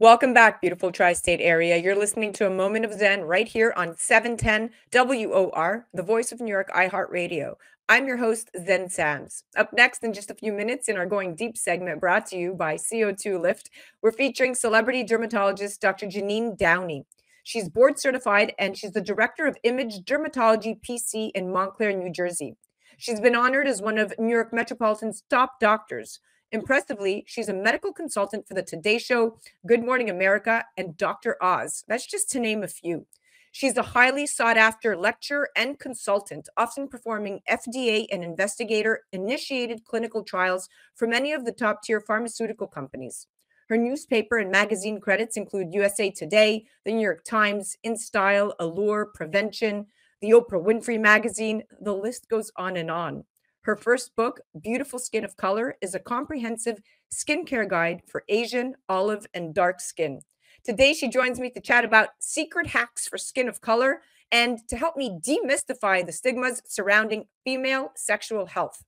Welcome back, beautiful tri state area. You're listening to a moment of Xen right here on 710 WOR, the voice of New York iHeartRadio. I'm your host, Xen Sams. Up next, in just a few minutes, in our Going Deep segment brought to you by CO2 Lift, we're featuring celebrity dermatologist Dr. Jeanine Downie. She's board certified and she's the director of Image Dermatology PC in Montclair, New Jersey. She's been honored as one of New York Metropolitan's top doctors. Impressively, she's a medical consultant for the Today Show, Good Morning America, and Dr. Oz. That's just to name a few. She's a highly sought after lecturer and consultant, often performing FDA and investigator initiated clinical trials for many of the top tier pharmaceutical companies. Her newspaper and magazine credits include USA Today, the New York Times, InStyle, Allure, Prevention, the Oprah Winfrey magazine. The list goes on and on. Her first book, Beautiful Skin of Color, is a comprehensive skincare guide for Asian, olive, and dark skin. Today, she joins me to chat about secret hacks for skin of color and to help me demystify the stigmas surrounding female sexual health.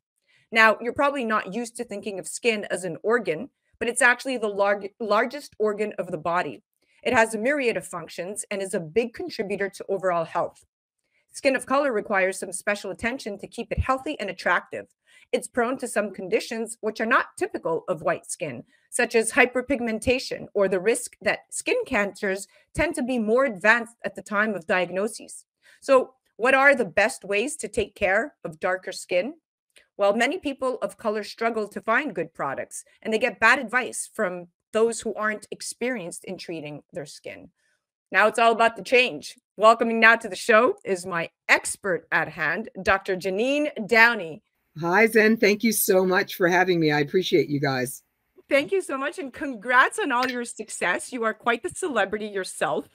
Now, you're probably not used to thinking of skin as an organ, but it's actually the lar- largest organ of the body. It has a myriad of functions and is a big contributor to overall health. Skin of color requires some special attention to keep it healthy and attractive. It's prone to some conditions which are not typical of white skin, such as hyperpigmentation or the risk that skin cancers tend to be more advanced at the time of diagnosis. So, what are the best ways to take care of darker skin? Well, many people of color struggle to find good products and they get bad advice from those who aren't experienced in treating their skin. Now it's all about the change. Welcoming now to the show is my expert at hand, Dr. Jeanine Downie. Hi, Xen. Thank you so much for having me. I appreciate you guys. Thank you so much. And congrats on all your success. You are quite the celebrity yourself.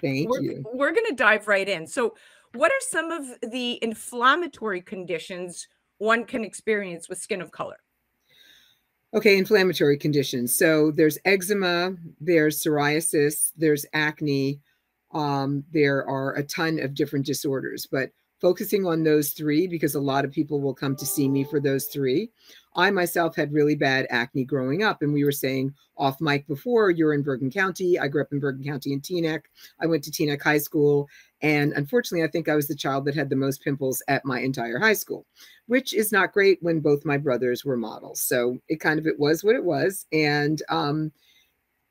Thank we're, you. We're going to dive right in. So, what are some of the inflammatory conditions one can experience with skin of color? Okay, inflammatory conditions. So there's eczema, there's psoriasis, there's acne. Um, there are a ton of different disorders, but focusing on those three because a lot of people will come to see me for those three. I myself had really bad acne growing up, and we were saying off mic before you're in Bergen County. I grew up in Bergen County in Teaneck. I went to Teaneck High School, and unfortunately, I think I was the child that had the most pimples at my entire high school, which is not great when both my brothers were models. So it kind of it was what it was. And um,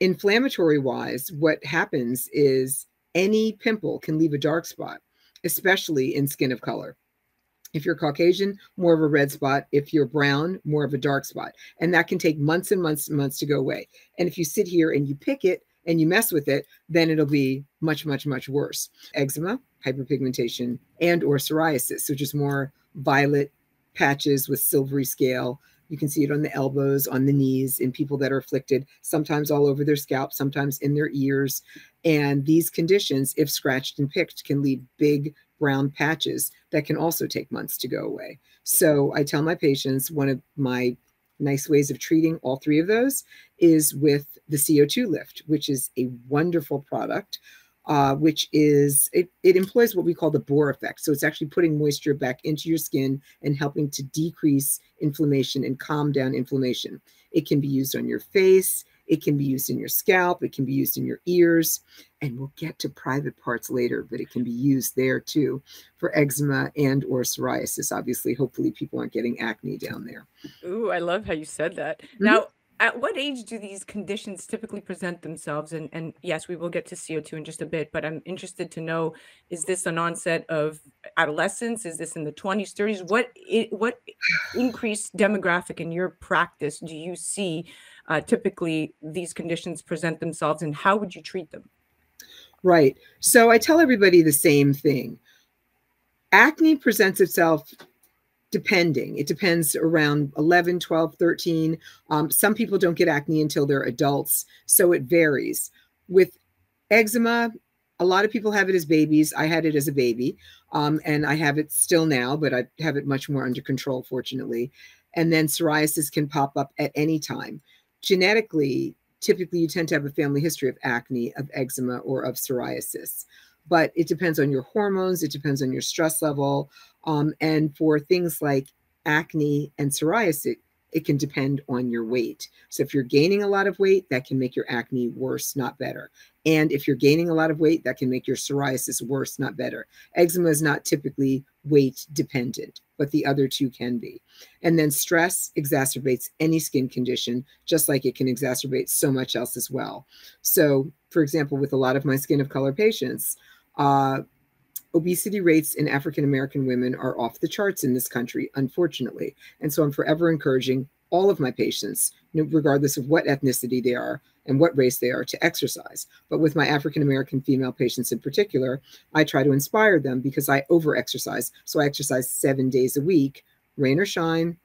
inflammatory wise, what happens is any pimple can leave a dark spot, especially in skin of color. If you're Caucasian, more of a red spot. If you're brown, more of a dark spot. And that can take months and months and months to go away. And if you sit here and you pick it and you mess with it, then it'll be much, much, much worse. Eczema, hyperpigmentation, and or psoriasis, which is more violet patches with silvery scale. You can see it on the elbows, on the knees, in people that are afflicted, sometimes all over their scalp, sometimes in their ears. And these conditions, if scratched and picked, can leave big brown patches that can also take months to go away. So I tell my patients one of my nice ways of treating all three of those is with the CO2 lift, which is a wonderful product, uh, which is it, it employs what we call the Bohr effect. So it's actually putting moisture back into your skin and helping to decrease inflammation and calm down inflammation. It can be used on your face. It can be used in your scalp. It can be used in your ears. And we'll get to private parts later, but it can be used there too for eczema and or psoriasis. Obviously, hopefully people aren't getting acne down there. Ooh, I love how you said that. Mm-hmm. Now, at what age do these conditions typically present themselves? And and yes we will get to co2 in just a bit but i'm interested to know is this an onset of adolescence? Is this in the 20s 30s what what increased demographic in your practice do you see uh, typically these conditions present themselves and how would you treat them? Right. So i tell everybody the same thing. Acne presents itself depending. It depends around 11 12 13 um, some people don't get acne until they're adults so it varies. With eczema a lot of people have it as babies. I had it as a baby um, and i have it still now but i have it much more under control fortunately. And then psoriasis can pop up at any time. Genetically typically you tend to have a family history of acne of eczema or of psoriasis. But it depends on your hormones, it depends on your stress level. Um, and for things like acne and psoriasis, it can depend on your weight. So if you're gaining a lot of weight, that can make your acne worse, not better. And if you're gaining a lot of weight, that can make your psoriasis worse, not better. Eczema is not typically weight dependent, but the other two can be. And then stress exacerbates any skin condition, just like it can exacerbate so much else as well. So, for example, with a lot of my skin of color patients, uh, obesity rates in African American women are off the charts in this country, unfortunately. And so I'm forever encouraging all of my patients, regardless of what ethnicity they are, and what race they are to exercise. But with my African American female patients in particular, I try to inspire them because I over exercise. So I exercise seven days a week, rain or shine,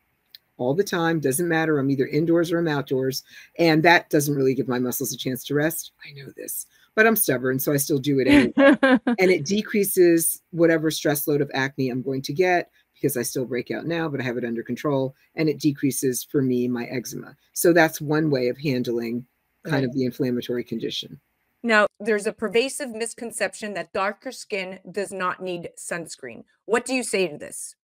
all the time. Doesn't matter. I'm either indoors or I'm outdoors. And that doesn't really give my muscles a chance to rest. I know this, but I'm stubborn. So I still do it anyway. and it decreases whatever stress load of acne I'm going to get because I still break out now, but I have it under control. And it decreases for me my eczema. So that's one way of handling kind right. of the inflammatory condition. Now, there's a pervasive misconception that darker skin does not need sunscreen. What do you say to this?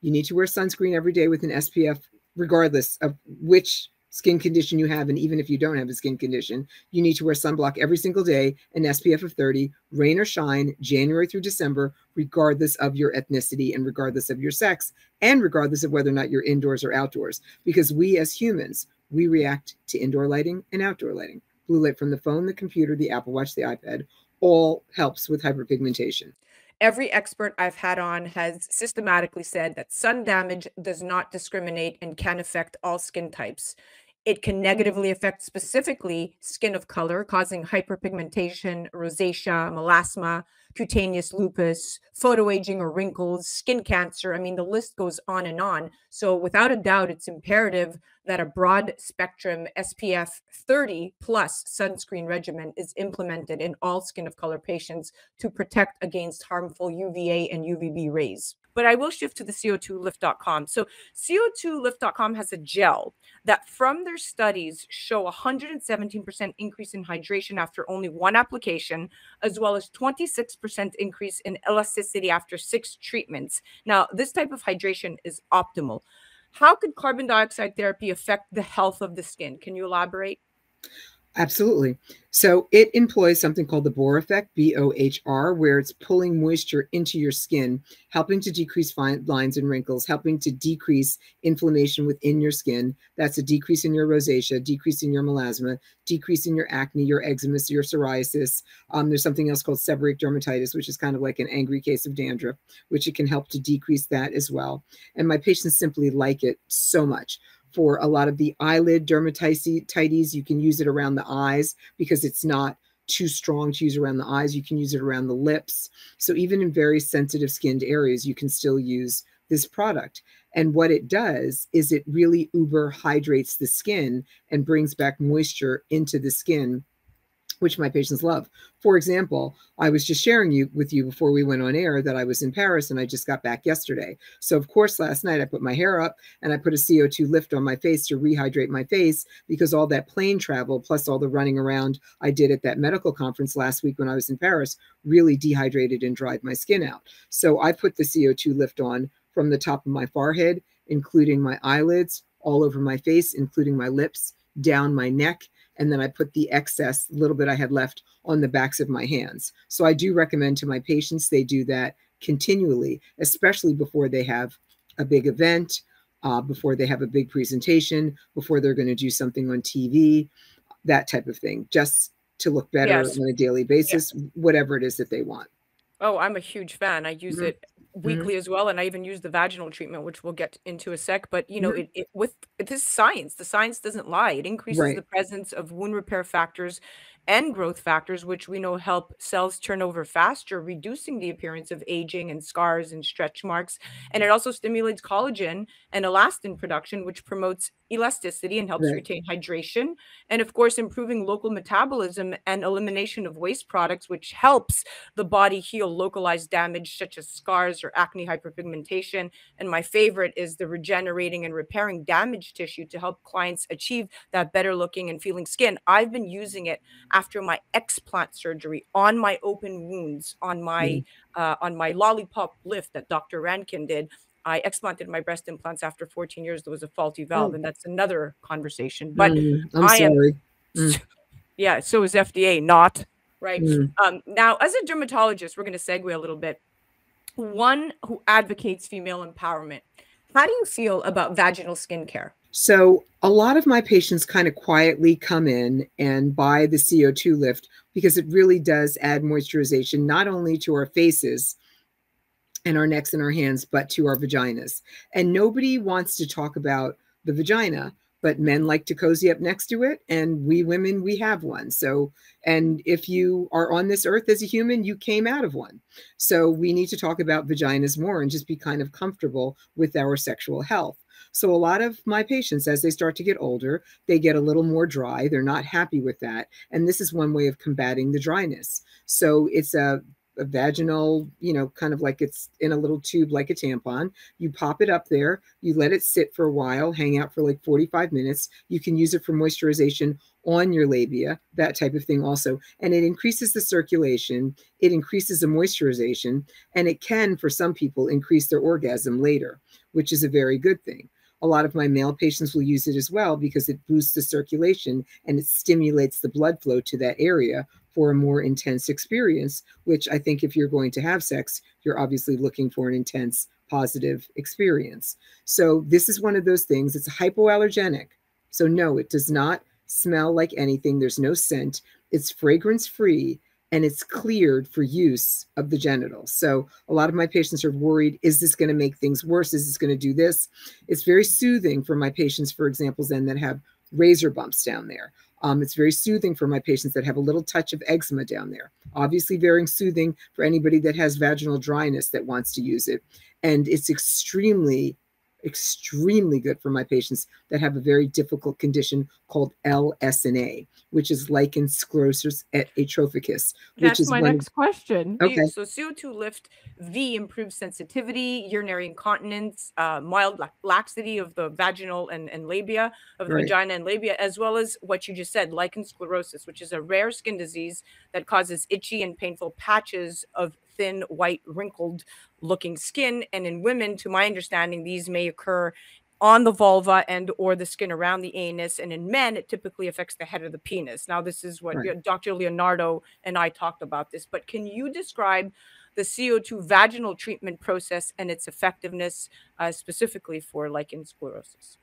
You need to wear sunscreen every day with an SPF, regardless of which skin condition you have. And even if you don't have a skin condition, you need to wear sunblock every single day, an SPF of 30, rain or shine, January through December, regardless of your ethnicity and regardless of your sex, and regardless of whether or not you're indoors or outdoors. Because we as humans, we react to indoor lighting and outdoor lighting. Blue light from the phone, the computer, the Apple Watch, the iPad, all helps with hyperpigmentation. Every expert I've had on has systematically said that sun damage does not discriminate and can affect all skin types. It can mm-hmm. negatively affect specifically skin of color, causing hyperpigmentation, rosacea, melasma, cutaneous lupus, photoaging or wrinkles, skin cancer. I mean, the list goes on and on. So, without a doubt, it's imperative that a broad spectrum SPF 30 plus sunscreen regimen is implemented in all skin of color patients to protect against harmful UVA and UVB rays. But I will shift to the CO2lift.com. So, CO2lift.com has a gel that, from their studies, show 117% increase in hydration after only one application, as well as 26% increase in elasticity after six treatments. Now, this type of hydration is optimal. How could carbon dioxide therapy affect the health of the skin? Can you elaborate? Absolutely. So it employs something called the Bohr effect, B O H R, where it's pulling moisture into your skin, helping to decrease fine lines and wrinkles, helping to decrease inflammation within your skin. That's a decrease in your rosacea, decrease in your melasma, decrease in your acne, your eczema, your psoriasis. Um, there's something else called seborrheic dermatitis, which is kind of like an angry case of dandruff, which it can help to decrease that as well. And my patients simply like it so much for a lot of the eyelid dermatitis. You can use it around the eyes because it's not too strong to use around the eyes. You can use it around the lips. So even in very sensitive skinned areas, you can still use this product. And what it does is it really uber hydrates the skin and brings back moisture into the skin which my patients love. For example, I was just sharing you with you before we went on air that I was in Paris and I just got back yesterday. So of course last night I put my hair up and I put a CO2 lift on my face to rehydrate my face because all that plane travel plus all the running around I did at that medical conference last week when I was in Paris really dehydrated and dried my skin out. So I put the CO2 lift on from the top of my forehead, including my eyelids, all over my face, including my lips, down my neck, and then I put the excess little bit I had left on the backs of my hands. So I do recommend to my patients they do that continually, especially before they have a big event, uh, before they have a big presentation, before they're going to do something on TV, that type of thing, just to look better yes. on a daily basis, yeah. whatever it is that they want. Oh, I'm a huge fan. I use mm-hmm. it Mm-hmm. Weekly mm-hmm. as well and i even use the vaginal treatment which we'll get into a sec but you know mm-hmm. it, it, with this science the science doesn't lie it increases right. the presence of wound repair factors and growth factors, which we know help cells turn over faster, reducing the appearance of aging and scars and stretch marks. And it also stimulates collagen and elastin production, which promotes elasticity and helps right. retain hydration. And of course, improving local metabolism and elimination of waste products, which helps the body heal localized damage such as scars or acne hyperpigmentation. And my favorite is the regenerating and repairing damaged tissue to help clients achieve that better looking and feeling skin. I've been using it after my explant surgery on my open wounds on my mm. uh, on my lollipop lift that Dr. Rankin did. I explanted my breast implants after 14 years. There was a faulty valve, oh. and that's another conversation. But mm, I'm I sorry. Am, mm. yeah, so is FDA, not right. Mm. Um, now, as a dermatologist, we're going to segue a little bit. One who advocates female empowerment. How do you feel about vaginal skincare? So, a lot of my patients kind of quietly come in and buy the CO2 lift because it really does add moisturization not only to our faces, and our necks and our hands, but to our vaginas. And nobody wants to talk about the vagina, but men like to cozy up next to it. And we women, we have one. So, and if you are on this earth as a human, you came out of one. So we need to talk about vaginas more and just be kind of comfortable with our sexual health. So a lot of my patients, as they start to get older, they get a little more dry. They're not happy with that. And this is one way of combating the dryness. So it's a a vaginal, you know, kind of like it's in a little tube like a tampon. You pop it up there, you let it sit for a while, hang out for like 45 minutes. You can use it for moisturization on your labia, that type of thing also. And it increases the circulation, it increases the moisturization, and it can, for some people, increase their orgasm later, which is a very good thing. A lot of my male patients will use it as well because it boosts the circulation and it stimulates the blood flow to that area for a more intense experience, which I think if you're going to have sex, you're obviously looking for an intense positive experience. So this is one of those things. It's hypoallergenic. So no, it does not smell like anything. There's no scent. It's fragrance free and it's cleared for use of the genitals. So a lot of my patients are worried, is this going to make things worse? Is this going to do this? It's very soothing for my patients, for example, then that have razor bumps down there. Um, it's very soothing for my patients that have a little touch of eczema down there. Obviously, very soothing for anybody that has vaginal dryness that wants to use it. And it's extremely extremely good for my patients that have a very difficult condition called LSNA, which is lichen sclerosus atrophicus. That's is my next of, question. Okay. So CO2 lift V improves sensitivity, urinary incontinence, uh, mild laxity of the vaginal and, and labia of the right. vagina and labia, as well as what you just said, lichen sclerosus, which is a rare skin disease that causes itchy and painful patches of thin, white, wrinkled looking skin. And in women, to my understanding, these may occur on the vulva and or the skin around the anus. And in men it typically affects the head of the penis. Now this is what right. dr leonardo and i talked about this. But can you describe the co2 vaginal treatment process and its effectiveness uh, specifically for lichen sclerosus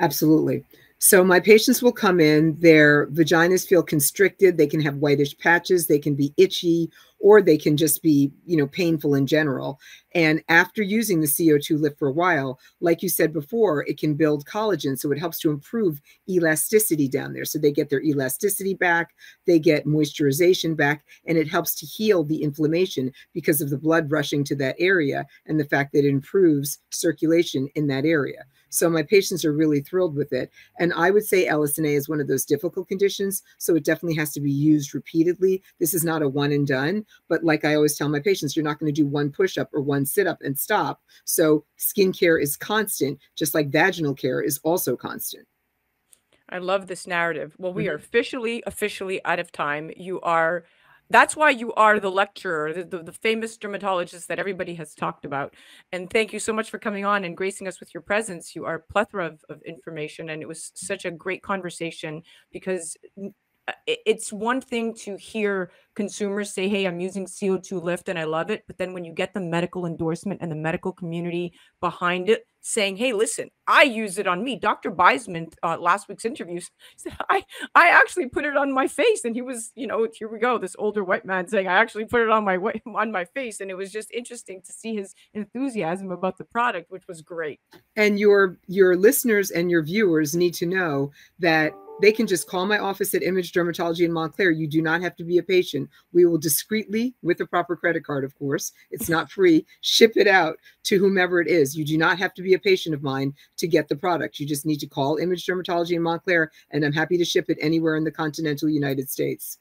absolutely. So my patients will come in, their vaginas feel constricted, they can have whitish patches, they can be itchy, or they can just be, you know, painful in general. And after using the CO2 lift for a while, like you said before, it can build collagen. So it helps to improve elasticity down there. So they get their elasticity back, they get moisturization back, and it helps to heal the inflammation because of the blood rushing to that area and the fact that it improves circulation in that area. So my patients are really thrilled with it. And I would say LSNA is one of those difficult conditions. So it definitely has to be used repeatedly. This is not a one and done. But like I always tell my patients, you're not going to do one push up or one sit up and stop. So skincare is constant, just like vaginal care is also constant. I love this narrative. Well, we mm-hmm. are officially, officially out of time. You are that's why you are the lecturer, the, the, the, famous dermatologist that everybody has talked about. And thank you so much for coming on and gracing us with your presence. You are a plethora of, of information, and it was such a great conversation because it's one thing to hear consumers say, Hey, I'm using CO2 lift and I love it. But then when you get the medical endorsement and the medical community behind it saying, Hey, listen, I use it on me. Dr. Beisman, uh, last week's interview said, I, I actually put it on my face. And he was, you know, here we go, this older white man saying, I actually put it on my on my face. And it was just interesting to see his enthusiasm about the product, which was great. And your your listeners and your viewers need to know that they can just call my office at Image Dermatology in Montclair. You do not have to be a patient. We will discreetly, with a proper credit card, of course, it's not free, ship it out to whomever it is. You do not have to be a patient of mine to get the product. You just need to call Image Dermatology in Montclair, and I'm happy to ship it anywhere in the continental United States.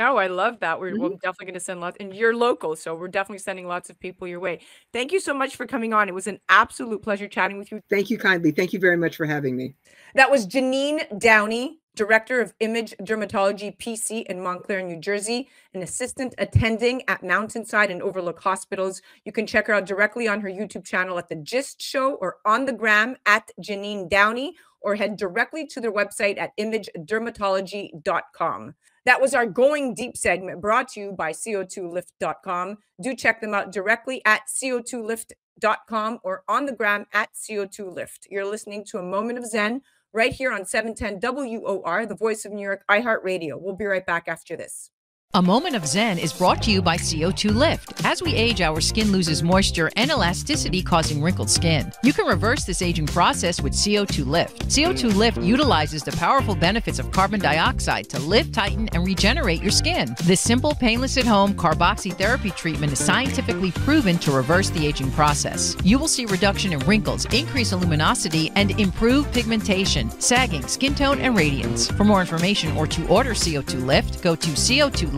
Oh, I love that. We're, Mhm. we're definitely going to send lots, and you're local, so we're definitely sending lots of people your way. Thank you so much for coming on. It was an absolute pleasure chatting with you. Thank you kindly. Thank you very much for having me. That was Jeanine Downie, Director of Image Dermatology PC in Montclair, New Jersey, an assistant attending at Mountainside and Overlook Hospitals. You can check her out directly on her YouTube channel at The Gist Show or on the gram at Jeanine Downie or head directly to their website at imagedermatology.com. That was our Going Deep segment brought to you by CO2lift.com. Do check them out directly at CO2lift.com or on the gram at CO2lift. You're listening to a moment of Xen right here on 710 WOR, the voice of New York iHeartRadio. We'll be right back after this. A Moment of Xen is brought to you by CO2 Lift. As we age, our skin loses moisture and elasticity, causing wrinkled skin. You can reverse this aging process with CO2 Lift. CO2 Lift utilizes the powerful benefits of carbon dioxide to lift, tighten, and regenerate your skin. This simple, painless at home carboxytherapy treatment is scientifically proven to reverse the aging process. You will see reduction in wrinkles, increase luminosity, and improve pigmentation, sagging, skin tone, and radiance. For more information or to order CO2 Lift, go to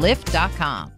CO2lift.com.